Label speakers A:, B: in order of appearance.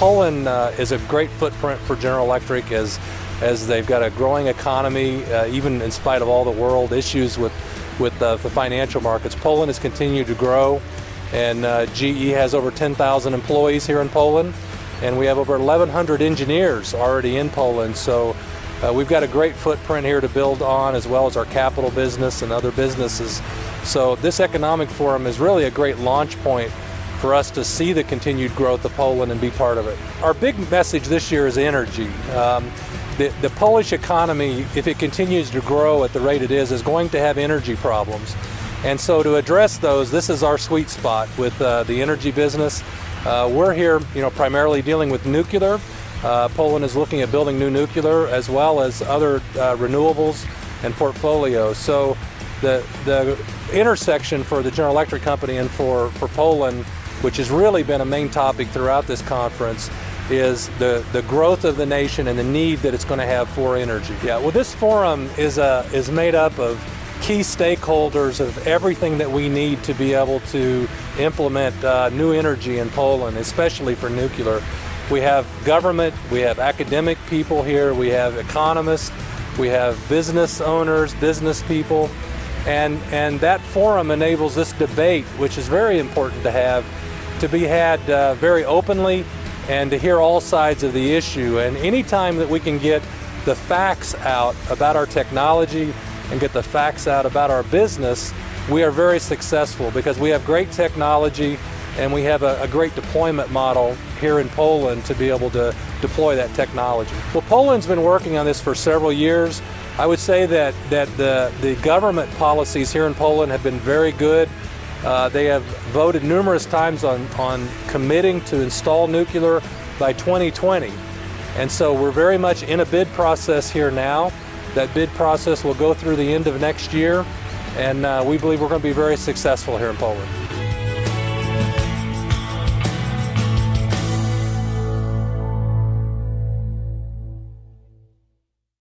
A: Poland uh, is a great footprint for General Electric as, as they've got a growing economy, uh, even in spite of all the world issues with, with uh, the financial markets. Poland has continued to grow, and uh, GE has over 10,000 employees here in Poland, and we have over 1,100 engineers already in Poland. So uh, we've got a great footprint here to build on, as well as our capital business and other businesses. So this economic forum is really a great launch point for us to see the continued growth of Poland and be part of it. Our big message this year is energy. Um, the, the, Polish economy, if it continues to grow at the rate it is, is going to have energy problems. And so to address those, this is our sweet spot with uh, the energy business. Uh, we're here, you know, primarily dealing with nuclear. Uh, Poland is looking at building new nuclear as well as other uh, renewables and portfolios. So the, the intersection for the General Electric Company and for, for Poland which has really been a main topic throughout this conference, is the, the growth of the nation and the need that it's going to have for energy. Yeah, well, this forum is, a, is made up of key stakeholders of everything that we need to be able to implement uh, new energy in Poland, especially for nuclear. We have government, we have academic people here, we have economists, we have business owners, business people, and, and that forum enables this debate, which is very important to have to be had uh, very openly and to hear all sides of the issue. And anytime that we can get the facts out about our technology and get the facts out about our business, we are very successful because we have great technology and we have a, a, great deployment model here in Poland to be able to deploy that technology. Well, Poland's been working on this for several years. I would say that, that the, the government policies here in Poland have been very good. Uh, they have voted numerous times on, on committing to install nuclear by 2020. And so we're very much in a bid process here now. That bid process will go through the end of next year, and uh, we believe we're going to be very successful here in Poland.